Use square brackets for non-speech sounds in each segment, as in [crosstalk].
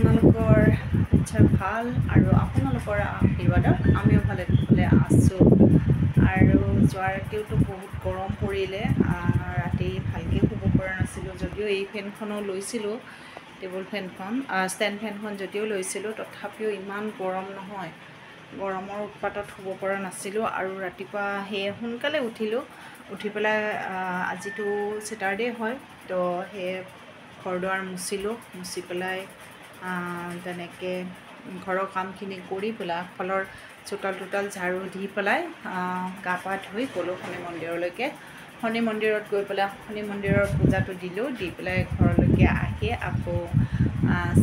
আপোনালোকৰ নিশ্চয় ভাল। আৰু আপোনালোকৰ আশীৰ্বাদত আমিও ভালে কুশলে আছোঁ। আৰু যোৱাৰ ৰাতিওতো বহুত গৰম পৰিলে ৰাতি ভালকৈ শুব পৰা নাছিলোঁ যদিও এই ফেনখনো লৈছিলোঁ টেবুল ফেনখন ষ্টেণ্ড ফেনখন যদিও লৈছিলোঁ তথাপিও ইমান গৰম নহয়। গৰমৰ উৎপাতত শুব পৰা নাছিলোঁ আৰু ৰাতিপুৱা সেয়ে সোনকালে উঠিলোঁ। উঠি পেলাই আজিতো ছেটাৰডে হয় তো সেয়ে ঘৰ দুৱাৰ মুচিলোঁ মুচি পেলাই তেনেকৈ ঘৰৰ কামখিনি কৰি পেলাই আগফালৰ চোতাল তোতাল ঝাৰু দি পেলাই গা পা ধুই গ'লোঁ শনি মন্দিৰলৈকে। শনি মন্দিৰত গৈ পেলাই শনি মন্দিৰৰ পূজাটো দিলোঁ দি পেলাই ঘৰলৈকে আহি আকৌ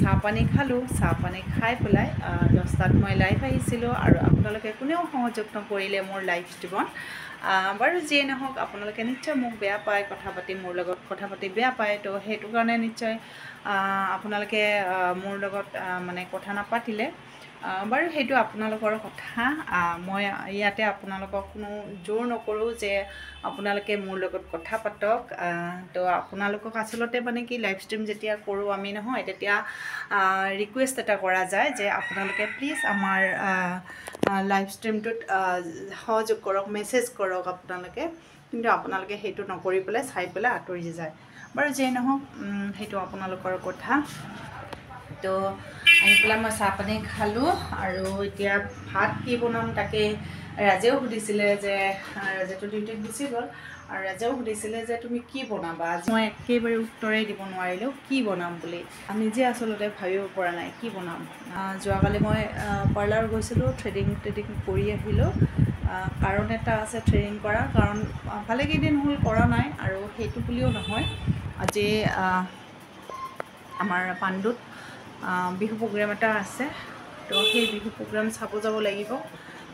চাহ পানী খালোঁ। চাহ পানী খাই পেলাই দহটাত মই লাইভ আহিছিলোঁ আৰু আপোনালোকে কোনেও সহযোগ নকৰিলে মোৰ লাইভ আহ, বাৰু যিয়ে নহওক আপোনালোকে নিশ্চয় মোক বেয়া পায় কথা পাতি মোৰ লগত কথা পাতি বেয়া পায় তো সেইটো কাৰণে নিশ্চয় আপোনালোকে মোৰ লগত মানে কথা নাপাতিলে। বাৰু সেইটো আপোনালোকৰ কথা। মই ইয়াতে আপোনালোকক কোনো জোৰ নকৰোঁ যে আপোনালোকে মোৰ লগত কথা পাতক। তো আপোনালোকক আচলতে মানে কি লাইভ ষ্ট্ৰীম যেতিয়া কৰোঁ আমি নহয় তেতিয়া ৰিকুৱেষ্ট এটা কৰা যায় যে আপোনালোকে প্লিজ আমাৰ লাইভ ষ্ট্ৰীমটোত সহযোগ কৰক মেছেজ কৰক আপোনালোকে। কিন্তু আপোনালোকে সেইটো নকৰি পেলাই চাই পেলাই আঁতৰি যায়। বাৰু যিয়ে নহওক সেইটো আপোনালোকৰ কথা। তো আহি পেলাই মই চাহ পানী খালোঁ আৰু এতিয়া ভাত কি বনাম তাকে ৰাজেও সুধিছিলে যে ৰাজেটো ডিউটিত গুচি গ'ল। আৰু ৰাজেও সুধিছিলে যে তুমি কি বনাবা? মই একেবাৰে উত্তৰেই দিব নোৱাৰিলোঁ কি বনাম বুলি? নিজে আচলতে ভাবিব পৰা নাই কি বনাম? যোৱাকালি মই পাৰ্লাৰ গৈছিলোঁ থ্ৰেডিং ট্ৰেডিং কৰি আহিলোঁ। আহ, কাৰণ এটা আছে থ্ৰেডিং কৰা কাৰণ ভালেকেইদিন হ'ল কৰা নাই আৰু সেইটো বুলিও নহয়। আজি আমাৰ পাণ্ডুত বিহু প্ৰগ্ৰেম এটা আছে। তো সেই বিহু প্ৰগ্ৰেম চাব যাব লাগিব।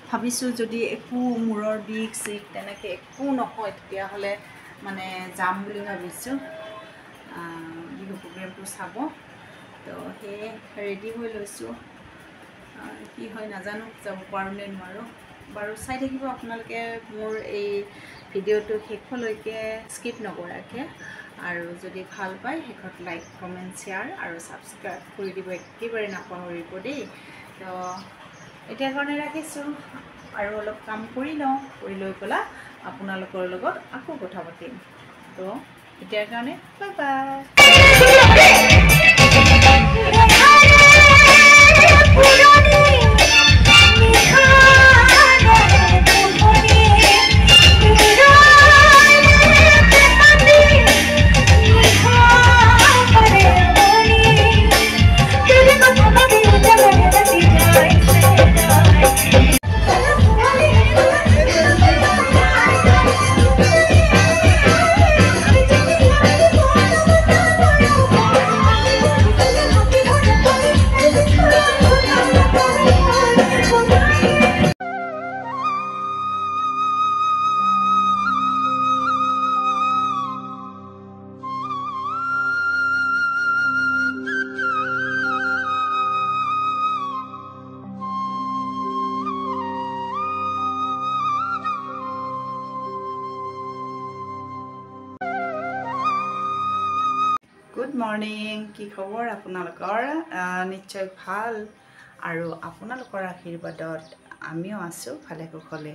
ভাবিছোঁ যদি একো মূৰৰ বিষ চিষ তেনেকৈ একো নহয় তেতিয়াহ'লে মানে যাম বুলি ভাবিছোঁ বিহু প্ৰগ্ৰেমটো চাব। তো সেয়ে ৰেডি হৈ লৈছোঁ। কি হয় নাজানো যাব পাৰোঁ নে নোৱাৰোঁ। বাৰু চাই থাকিব আপোনালোকে মোৰ এই ভিডিঅ'টো শেষলৈকে স্কিপ নকৰাকৈ। আৰু যদি ভাল পায় শেষত লাইক কমেণ্ট শ্বেয়াৰ আৰু ছাবস্ক্ৰাইব কৰি দিব। একেবাৰে নাপাহৰিব দেই। তো এতিয়া কাৰণে ৰাখিছোঁ আৰু অলপ কাম কৰি লওঁ কৰি লৈ পেলাই আপোনালোকৰ লগত আকৌ কথা পাতিম। তো এতিয়াৰ কাৰণে বাই বাই গুড মৰ্ণিং কি খবৰ? আপোনালোকৰ? নিশ্চয় ভাল। আৰু আপোনালোকৰ আশীৰ্বাদত আমিও আছোঁ ভালে কুশলে।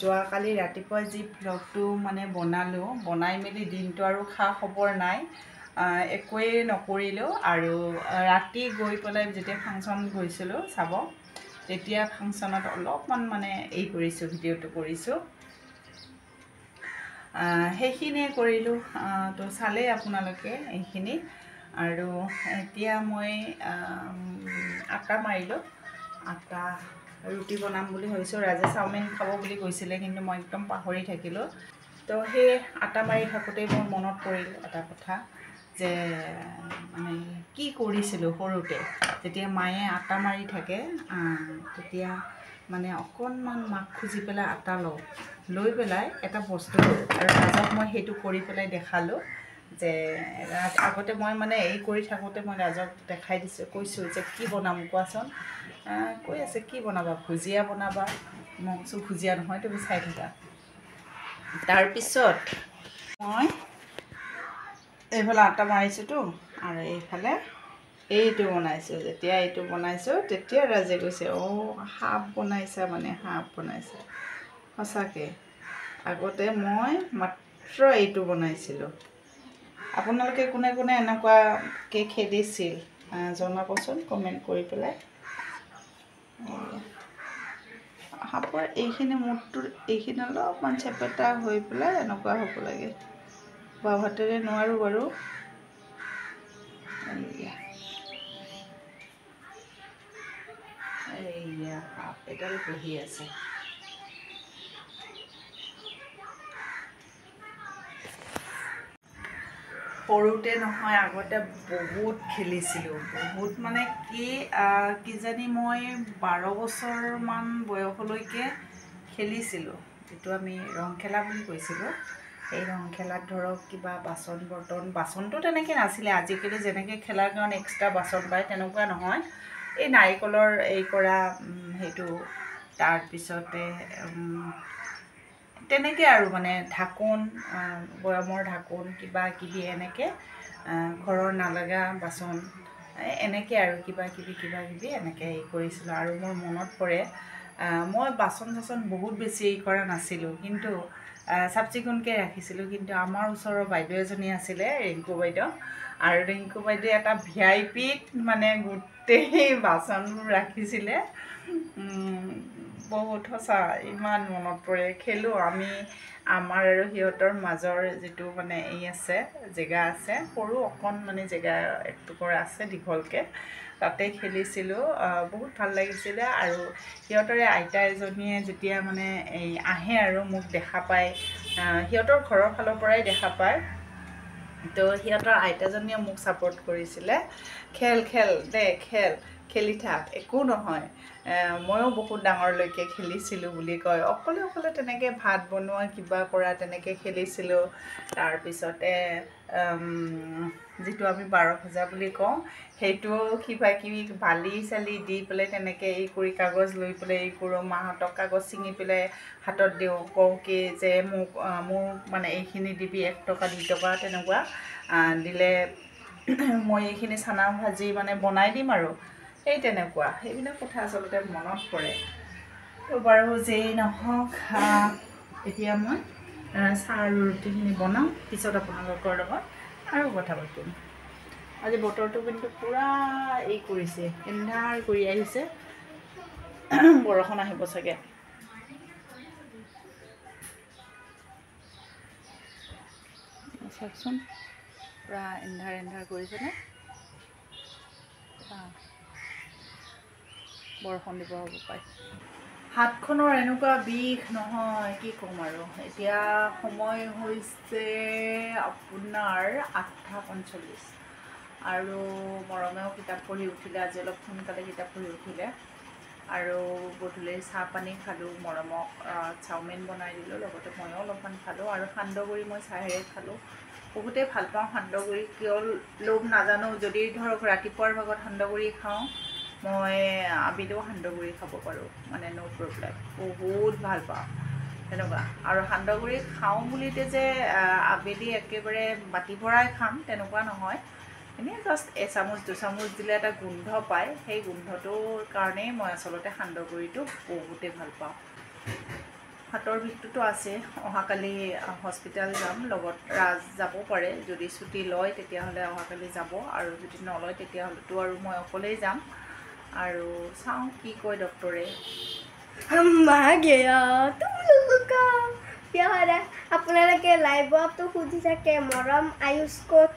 যোৱাকালি ৰাতিপুৱা যি ভ্লগটো মানে বনালোঁ বনাই মেলি দিনটো আৰু খা খবৰ নাই। একোৱেই নকৰিলোঁ আৰু ৰাতি গৈ পেলাই যেতিয়া ফাংচন গৈছিলোঁ চাব তেতিয়া ফাংচনত অলপমান মানে এই কৰিছোঁ ভিডিঅ'টো কৰিছোঁ। সেইখিনিয়ে কৰিলোঁ। তো চালেই আপোনালোকে এইখিনি। আৰু এতিয়া মই আটা মাৰিলোঁ। আটা ৰুটি বনাম বুলি ভাবিছোঁ। ৰাজে চাওমিন খাব বুলি কৈছিলে কিন্তু মই একদম পাহৰি থাকিলোঁ। তো সেই আটা মাৰি থাকোঁতেই মোৰ মনত পৰিল এটা কথা যে মানে কি কৰিছিলোঁ সৰুতে। যেতিয়া মায়ে আটা মাৰি থাকে তেতিয়া মানে অকণমান মাক খুজি পেলাই আটা লওঁ। লৈ পেলাই এটা বস্তু আৰু ৰাজক মই সেইটো কৰি পেলাই দেখালোঁ যে আগতে মই মানে এই কৰি থাকোঁতে মই ৰাজক দেখাই দিছোঁ কৈছোঁ যে কি বনাম কোৱাচোন? কৈ আছে কি বনাবা? ভুজিয়া বনাবা? মই কৈছোঁ ভুজিয়া নহয় তুমি চাই থাকা। তাৰপিছত মই এইফালে আটা মাৰিছোঁতো আৰু এইফালে এইটো বনাইছোঁ যেতিয়া এইটো বনাইছোঁ তেতিয়া ৰাজে কৈছে অঁ সাপ বনাইছা মানে সাপ বনাইছা। সঁচাকৈ আগতে মই মাত্ৰ এইটো বনাইছিলোঁ। আপোনালোকে কোনে কোনে এনেকুৱাকৈ খেদিছিল আহ, জনাবচোন কমেণ্ট কৰি পেলাই। সাপৰ এইখিনি মূৰটোৰ এইখিনি অলপমান চেপেটা হৈ পেলাই এনেকুৱা হ'ব লাগে। বাওঁ হাতেৰে নোৱাৰোঁ বাৰু। এডাল বহি আছে সৰুতে নহয় আগতে বহুত খেলিছিলোঁ। বহুত মানে কি কিজানি মই বাৰ বছৰমান বয়সলৈকে খেলিছিলোঁ। যিটো আমি ৰং খেলা বুলি কৈছিলোঁ। এই ৰং খেলাত ধৰক কিবা বাচন বৰ্তন বাচনটো তেনেকৈ নাছিলে। আজিকালি যেনেকৈ খেলাৰ কাৰণে এক্সট্ৰা বাচন পায় তেনেকুৱা নহয়। এই নাৰিকলৰ এই কৰা সেইটো তাৰপিছতে তেনেকৈ আৰু মানে ঢাকোন বৈয়ামৰ ঢাকোন কিবা কিবি এনেকৈ ঘৰৰ নালগা বাচন এনেকৈ আৰু কিবা কিবি কিবা কিবি এনেকৈ হেৰি কৰিছিলোঁ আৰু মোৰ মনত পৰে মই বাচন চাচন বহুত বেছি হেৰি কৰা নাছিলোঁ কিন্তু চাফ চিকুণকৈ ৰাখিছিলোঁ কিন্তু আমাৰ ওচৰৰ বাইদেউ এজনী আছিলে ৰিংকু বাইদেউ আৰু ৰিংকু বাইদেৱে এটা ভি আই পিত মানে গোটেই বাচনবোৰ ৰাখিছিলে। বহুত সঁচা ইমান মনত পৰে। খেলোঁ আমি আমাৰ আৰু সিহঁতৰ মাজৰ যিটো মানে এই আছে জেগা আছে সৰু অকণ মানে জেগা এটুকুৰা আছে দীঘলকৈ। তাতে খেলিছিলোঁ বহুত ভাল লাগিছিলে আৰু সিহঁতৰে আইতা এজনীয়ে যেতিয়া মানে এই আহে আৰু মোক দেখা পায় সিহঁতৰ ঘৰৰ ফালৰ পৰাই দেখা পায়। তো সিহঁতৰ আইতাজনীয়ে মোক ছাপৰ্ট কৰিছিলে। খেল খেল দে খেল। খেলি থাক একো নহয়। ময়ো বহুত ডাঙৰলৈকে খেলিছিলোঁ বুলি কয়। অকলে অকলে তেনেকৈ ভাত বনোৱা কিবা কৰা তেনেকৈ খেলিছিলোঁ। তাৰপিছতে যিটো আমি বাৰ ভজা বুলি কওঁ সেইটোও কিবা কিবি বালি চালি দি পেলাই তেনেকৈ এই কৰি কাগজ লৈ পেলাই এই কৰোঁ মাহঁতক কাগজ ছিঙি পেলাই হাতত দিওঁ কওঁ কি যে মোক মোৰ মানে এইখিনি দিবি এক টকা দুই টকা তেনেকুৱা। দিলে মই এইখিনি চানা ভাজি মানে বনাই দিম আৰু। সেই তেনেকুৱা। সেইবিলাক কথা আচলতে মনত পৰে। তো বাৰু যেই নহওক এতিয়া মই চাহ আৰু ৰুটিখিনি বনাওঁ পিছত আপোনালোকৰ লগত আৰু কথা পাতিম। আজি বতৰটো কিন্তু পূৰা এই কৰিছে এন্ধাৰ কৰি আহিছে। [clears throat] বৰষুণ আহিব চাগে। চাওকচোন। পূৰা এন্ধাৰ এন্ধাৰ কৰিছেনে? বৰষুণ দিব হ'ব পায়। হাতখনৰ এনেকুৱা বিষ নহয় কি ক'ম আৰু। এতিয়া সময় হৈছে আপোনাৰ আঠটা পঞ্চল্লিছ। আৰু মৰমেও কিতাপ পঢ়ি উঠিলে আজি অলপ সোনকালে কিতাপ পঢ়ি উঠিলে। আৰু গধূলি চাহ পানী খালোঁ মৰমক চাওমিন বনাই দিলোঁ লগতে ময়ো অলপমান খালোঁ। আৰু সান্দহগুড়ি মই চাহেৰে খালোঁ। বহুতেই ভাল পাওঁ সান্দহগুড়ি কিয় লোভ নাজানো। যদি ধৰক ৰাতিপুৱাৰ ভাগত সান্দহগুড়ি খাওঁ মই আবেলিও সান্দহগুড়ি খাব পাৰোঁ মানে ন' প্ৰব্লেম বহুত ভাল পাওঁ। তেনেকুৱা। আৰু সান্দহগুড়ি খাওঁ বুলিতে যে আবেলি একেবাৰে বাতি ভৰাই খাম তেনেকুৱা নহয়। এনেই জাষ্ট এচামুচ দুচামুচ দিলে এটা গোন্ধ পায়। সেই গোন্ধটোৰ কাৰণেই মই আচলতে সান্দহগুড়িটো বহুতেই ভাল পাওঁ। হাতৰ বিষটোতো আছে। অহাকালি হস্পিটেল যাম। লগত ৰাজ যাব পাৰে। যদি ছুটি লয় তেতিয়াহ'লে অহাকালি যাব। আৰু যদি নলয় তেতিয়াহ'লেতো আৰু মই অকলেই যাম। আৰু চাওঁ কি কয় ডক্টৰে। মা গেয়া তোমালোকা আপোনালোকে লাইভতো সুধি থাকে মৰম আয়ুষ ক'ত?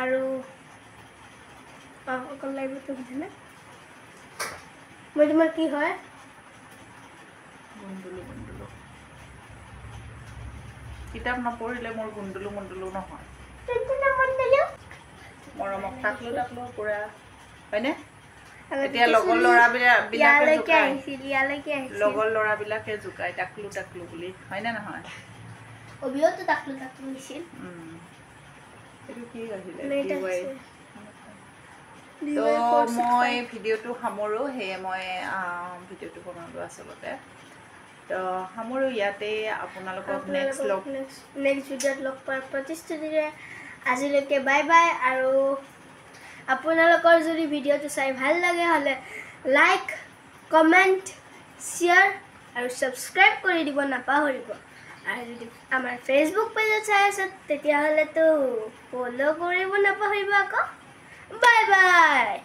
আৰু অকল লাইভতো সুধে না? মই তোমাৰ কি হয়? কিতাপ নপঢ়িলে মোৰ গুণ্ডুলো মুণ্ডুলো নহয়। মৰমক থাকলো থাকলো পুৰা। হয়নে? এতিয়া লগৰ ল'ৰাবিলাক আহিছিল ইয়ালৈকে লগৰ ল'ৰাবিলাকে জোকায় টাকলো টাকলো বুলি। হয়নে নহয়? অভিয়তো তাকলো তাকলো হৈছিল উম। এইটো কি আহিলে? লেট DY? আহিছে। তো মই ভিডিঅ'টো সামৰোঁ সেয়ে মই ভিডিঅ'টো বনালোঁ আচলতে। তো সামৰোঁ ইয়াতে আপোনালোকক নেক্সট লগ নেক্সট ভিডিঅ'ত লগ পোৱাৰ প্ৰতিশ্ৰুতিৰে আজিলৈকে বাই বাই আৰু আপোনালোকৰ যদি ভিডিঅ'টো চাই ভাল লাগে হ'লে লাইক কমেণ্ট শ্বেয়াৰ আৰু ছাবস্ক্ৰাইব কৰি দিব নাপাহৰিব। আৰু যদি আমাৰ ফেচবুক পেজত চাই আছে তেতিয়াহ'লেতো ফ'ল' কৰিব নাপাহৰিব আকৌ। Bye bye!